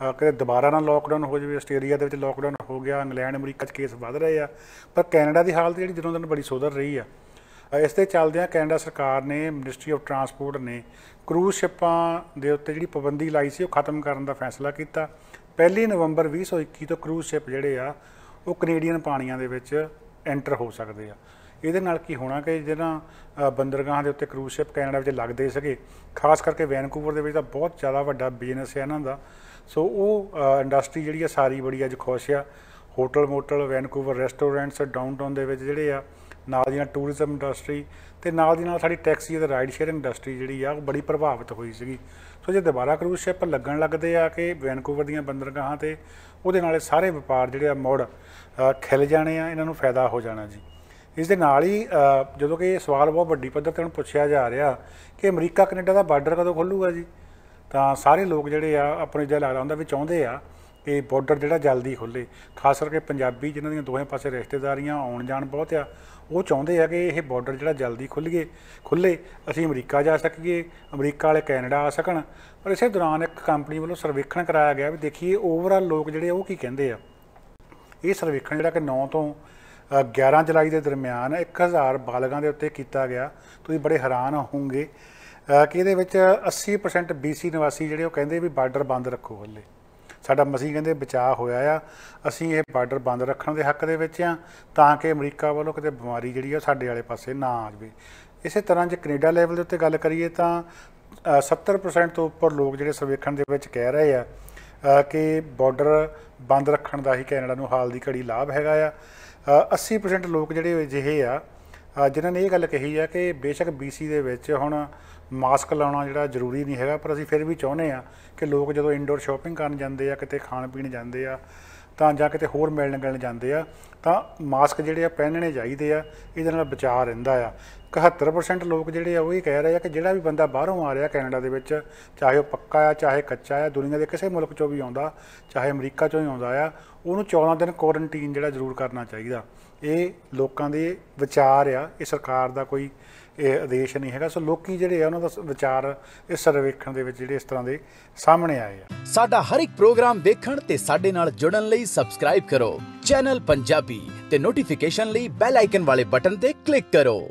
ਅ, ਕਿਤੇ ਦੁਬਾਰਾ ਨਾ ਲੋਕਡਾਊਨ ਹੋ ਜਾਵੇ ਆਸਟ੍ਰੇਲੀਆ ਦੇ ਵਿੱਚ ਲੋਕਡਾਊਨ ਹੋ ਗਿਆ ਇੰਗਲੈਂਡ ਅਮਰੀਕਾ 'ਚ ਕੇਸ ਵੱਧ ਰਹੇ ਆ ਪਰ ਕੈਨੇਡਾ ਦੀ ਹਾਲਤ ਜਿਹੜੀ ਦਿਨੋਂ ਦਿਨ ਬੜੀ ਸੁਧਰ ਰਹੀ ਆ। ਇਸ ਤੇ ਚੱਲਦਿਆਂ ਕੈਨੇਡਾ ਸਰਕਾਰ ਨੇ ਮਿਨਿਸਟਰੀ ਆਫ ਟਰਾਂਸਪੋਰਟ ਨੇ ਕਰੂਜ਼ ਸ਼ਿਪਾਂ ਦੇ ਉੱਤੇ ਜਿਹੜੀ ਪਾਬੰਦੀ ਲਾਈ ਸੀ ਉਹ ਖਤਮ ਕਰਨ ਦਾ ਫੈਸਲਾ ਕੀਤਾ। ਪਹਿਲੀ ਨਵੰਬਰ 2021 ਤੋਂ ਕਰੂਜ਼ ਸ਼ਿਪ ਜਿਹੜੇ ਆ ਉਹ ਕੈਨੇਡੀਅਨ ਪਾਣੀਆਂ ਦੇ ਵਿੱਚ ਐਂਟਰ ਹੋ ਸਕਦੇ ਆ। ਇਹਦੇ ਨਾਲ ਕੀ ਹੋਣਾ ਕਿ ਜਿਹੜਾ ਬੰਦਰਗਾਹਾਂ ਦੇ ਉੱਤੇ ਕਰੂਜ਼ ਸ਼ਿਪ ਕੈਨੇਡਾ ਵਿੱਚ ਲੱਗਦੇ ਸੀਗੇ ਖਾਸ ਕਰਕੇ ਵੈਨਕੂਵਰ ਦੇ ਵਿੱਚ ਤਾਂ ਬਹੁਤ ਜ਼ਿਆਦਾ ਵੱਡਾ ਬਿਜ਼ਨਸ ਹੈ ਇਹਨਾਂ ਦਾ। ਸੋ ਉਹ ਇੰਡਸਟਰੀ ਜਿਹੜੀ ਆ ਸਾਰੀ ਬੜੀ ਅੱਜ ਖੁਸ਼ ਆ। Hotel motel Vancouver restaurants downtown ਦੇ ਵਿੱਚ ਜਿਹੜੇ ਆ, ਨਾਲ ਦੀਆਂ ਟੂਰਿਜ਼ਮ ਇੰਡਸਟਰੀ ਤੇ ਨਾਲ ਦੀ ਨਾਲ ਸਾਡੀ ਟੈਕਸੀ ਅਤੇ ਰਾਈਡ ਸ਼ੇਅਰਿੰਗ ਇੰਡਸਟਰੀ ਜਿਹੜੀ ਆ, ਉਹ ਬੜੀ ਪ੍ਰਭਾਵਿਤ ਹੋਈ ਸੀਗੀ। ਸੋ ਜੇ ਦੁਬਾਰਾ ਕਰੂਜ਼ ਸ਼ਿਪ ਲੱਗਣ ਲੱਗਦੇ ਆ ਕਿ ਵੈਨਕੂਵਰ ਦੀਆਂ ਬੰਦਰਗਾਹਾਂ ਤੇ, ਉਹਦੇ ਨਾਲ ਇਹ ਸਾਰੇ ਵਪਾਰ ਜਿਹੜੇ ਆ ਮੁੜ ਖਿਲ ਜਾਣੇ ਆ, ਇਹਨਾਂ ਨੂੰ ਫਾਇਦਾ ਹੋ ਜਾਣਾ ਜੀ। ਇਸ ਦੇ ਨਾਲ ਹੀ ਜਦੋਂ ਕਿ ਇਹ ਸਵਾਲ ਬਹੁਤ ਵੱਡੀ ਪੱਧਰ ਤੇ ਹੁਣ ਪੁੱਛਿਆ ਜਾ ਰਿਹਾ ਕਿ ਅਮਰੀਕਾ, ਕੈਨੇਡਾ ਦਾ ਬਾਰਡਰ ਕਦੋਂ ਖੁੱਲੂਗਾ ਜੀ? ਤਾਂ ਸਾਰੇ ਲੋਕ ਜਿਹੜੇ ਆ ਆਪਣੇ ਜਿਹਾ ਲੱਗਦਾ ਹੁੰਦਾ ਵੀ ਚਾਹੁੰਦੇ ਆ ਕਿ ਬਾਰਡਰ ਜਿਹੜਾ ਜਲਦੀ ਖੁੱਲੇ। ਖਾਸ ਕਰਕੇ ਪੰਜਾਬੀ ਜਿਨ੍ਹਾਂ ਦੀਆਂ ਦੋਵੇਂ ਪਾਸੇ ਰਿਸ਼ਤੇਦਾਰੀਆਂ ਆਉਣ ਜਾਣ ਬਹੁਤ ਆ ਉਹ ਚਾਹੁੰਦੇ ਆ ਕਿ ਇਹ ਬਾਰਡਰ ਜਿਹੜਾ ਜਲਦੀ ਖੁੱਲ੍ਹੇ ਖੁੱਲੇ। ਅਸੀਂ ਅਮਰੀਕਾ ਜਾ ਸਕੀਏ ਅਮਰੀਕਾ ਵਾਲੇ ਕੈਨੇਡਾ ਆ ਸਕਣ। ਪਰ ਇਸੇ ਦੌਰਾਨ ਇੱਕ ਕੰਪਨੀ ਵੱਲੋਂ ਸਰਵੇਖਣ ਕਰਾਇਆ ਗਿਆ ਵੀ ਦੇਖੀਏ ਓਵਰਆਲ ਲੋਕ ਜਿਹੜੇ ਆ ਉਹ ਕੀ ਕਹਿੰਦੇ ਆ। ਇਹ ਸਰਵੇਖਣ ਜਿਹੜਾ ਕਿ 9 ਤੋਂ ਅ, 11 ਜੁਲਾਈ ਦੇ ਦਰਮਿਆਨ 1000 ਬਾਲਗਾਂ ਦੇ ਉੱਤੇ ਕੀਤਾ ਗਿਆ। ਤੁਸੀਂ ਬੜੇ ਹੈਰਾਨ ਹੋਵੋਗੇ ਕਿ ਇਹਦੇ ਵਿੱਚ 80% BC ਨਿਵਾਸੀ ਜਿਹੜੇ ਉਹ ਕਹਿੰਦੇ ਵੀ ਬਾਰਡਰ ਬੰਦ ਰੱਖੋ ਹੱਲੇ। ਸਾਡਾ ਮਸੀਹ ਕਹਿੰਦੇ ਬਚਾਅ ਹੋਇਆ ਆ ਅਸੀਂ ਇਹ ਬਾਰਡਰ ਬੰਦ ਰੱਖਣ ਦੇ ਹੱਕ ਦੇ ਵਿੱਚ ਆ ਤਾਂ ਕਿ ਅਮਰੀਕਾ ਵੱਲੋਂ ਕਿਤੇ ਬਿਮਾਰੀ ਜਿਹੜੀ ਆ ਸਾਡੇ ਵਾਲੇ ਪਾਸੇ ਨਾ ਆ ਜਾਵੇ। ਇਸੇ ਤਰ੍ਹਾਂ ਜੇ ਕੈਨੇਡਾ ਲੈਵਲ ਦੇ ਉੱਤੇ ਗੱਲ ਕਰੀਏ ਤਾਂ ਅ, 70% ਤੋਂ ਉੱਪਰ ਲੋਕ ਜਿਹੜੇ ਸਰਵੇਖਣ ਦੇ ਵਿੱਚ ਕਹਿ ਰਹੇ ਆ ਕਿ ਬਾਰਡਰ ਬੰਦ ਰੱਖਣ ਦਾ ਹੀ ਕੈਨੇਡਾ ਨੂੰ ਹਾਲ ਦੀ ਘੜੀ ਲਾਭ ਹੈਗਾ ਆ। ਅ, 80% ਲੋਕ ਜਿਹੜੇ ਅਜਿਹੇ ਆ ਜਿਨ੍ਹਾਂ ਨੇ ਇਹ ਗੱਲ ਕਹੀ ਹੈ ਕਿ ਬੇਸ਼ੱਕ BC ਦੇ ਵਿੱਚ ਹੁਣ ਮਾਸਕ ਲਾਉਣਾ ਜਿਹੜਾ ਜ਼ਰੂਰੀ ਨਹੀਂ ਹੈਗਾ, ਪਰ ਅਸੀਂ ਫਿਰ ਵੀ ਚਾਹੁੰਦੇ ਆ ਕਿ ਲੋਕ ਜਦੋਂ ਇਨਡੋਰ ਸ਼ਾਪਿੰਗ ਕਰਨ ਜਾਂਦੇ ਆ, ਕਿਤੇ ਖਾਣ ਪੀਣ ਜਾਂਦੇ ਆ ਤਾਂ ਜਾਂ ਕਿਤੇ ਹੋਰ ਮਿਲਣ ਗਿਲਣ ਜਾਂਦੇ ਆ, ਤਾਂ ਮਾਸਕ ਜਿਹੜੇ ਆ ਪਹਿਨਣੇ ਚਾਹੀਦੇ ਆ, ਇਹਦੇ ਨਾਲ ਬਚਾਅ ਰਹਿੰਦਾ ਆ। 71% ਲੋਕ ਜਿਹੜੇ ਆ ਉਹ ਇਹ ਕਹਿ ਰਹੇ ਆ ਕਿ ਜਿਹੜਾ ਵੀ ਬੰਦਾ ਬਾਹਰੋਂ ਆ ਰਿਹਾ ਕੈਨੇਡਾ ਦੇ ਵਿੱਚ, ਚਾਹੇ ਉਹ ਪੱਕਾ ਆ, ਚਾਹੇ ਕੱਚਾ ਆ, ਦੁਨੀਆ ਦੇ ਕਿਸੇ ਮੁਲਕ ਚੋਂ ਵੀ ਆਉਂਦਾ, ਚਾਹੇ ਅਮਰੀਕਾ ਚੋਂ ਹੀ ਆਉਂਦਾ ਆ, ਉਹਨੂੰ 14 ਦਿਨ ਕੁਆਰੰਟੀਨ ਜਿਹੜਾ ਜ਼ਰੂਰ ਕਰਨਾ ਚਾਹੀਦਾ। ਇਹ ਲੋਕਾਂ ਦੇ ਵਿਚਾਰ ਆ, ਇਹ ਸਰਕਾਰ ਦਾ ਕੋਈ ਇਹ ਆਦੇਸ਼ ਨਹੀਂ ਹੈਗਾ। ਸੋ ਲੋਕੀ ਜਿਹੜੇ ਆ, ਉਹਨਾਂ ਦਾ ਵਿਚਾਰ ਇਸ ਸਰਵੇਖਣ ਦੇ ਵਿੱਚ ਜਿਹੜੇ ਇਸ ਤਰ੍ਹਾਂ ਦੇ ਸਾਹਮਣੇ ਆਏ ਆ। ਸਾਡਾ ਹਰ ਇੱਕ ਪ੍ਰੋਗਰਾਮ ਦੇਖਣ ਤੇ ਸਾਡੇ ਨਾਲ ਜੁੜਨ ਲਈ ਸਬਸਕ੍ਰਾਈਬ ਕਰੋ। ਚੈਨਲ ਪੰਜਾਬੀ ਤੇ ਨੋਟੀਫਿਕੇਸ਼ਨ ਲਈ ਬੈਲ ਆਈਕਨ ਵਾਲੇ ਬਟਨ ਤੇ ਕਲਿੱਕ ਕਰੋ।